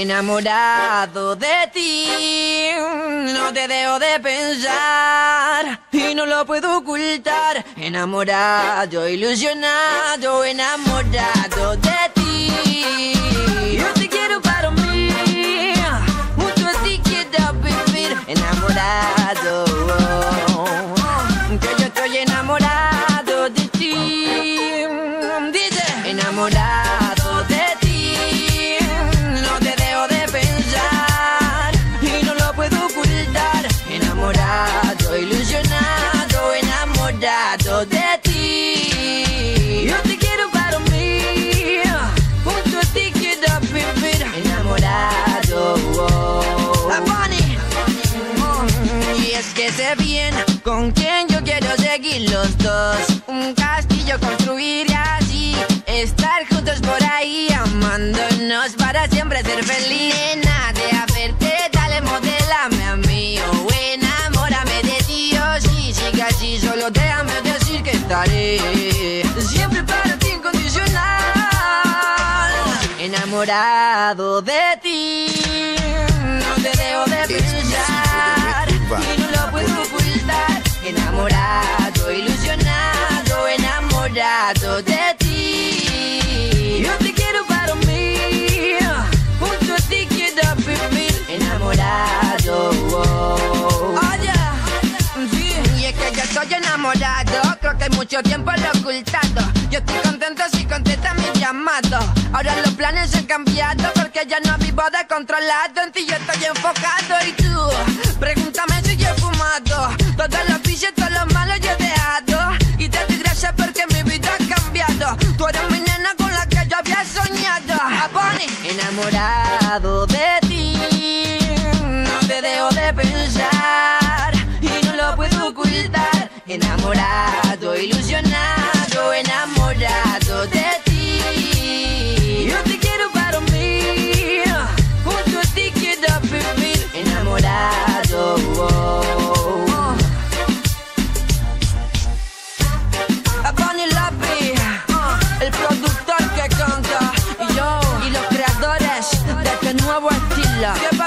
Enamorado de ti, no te dejo de pensar y no lo puedo ocultar. Enamorado, ilusionado, enamorado de ti. Los dos. Un castillo construir y así estar juntos por ahí, amándonos para siempre ser feliz. Nena, de verte, dale, modélame a mí. O enamórame de ti, oh sí, sigue así, solo déjame decir que estaré siempre para ti incondicional. Enamorado de ti, no te dejo de pensar enamorado de ti. Yo te quiero para mí, junto a ti quiero vivir. Enamorado, oh. Oye, sí, y es que yo estoy enamorado. Creo que hay mucho tiempo lo ocultando. Yo estoy contento si contesta mi llamado. Ahora los planes han cambiado porque ya no vivo descontrolado. En ti yo estoy enfocado y tú, pregúntame si yo enamorado de ti. No te dejo de pensar y no lo puedo ocultar. Enamorado, ilusionado, productor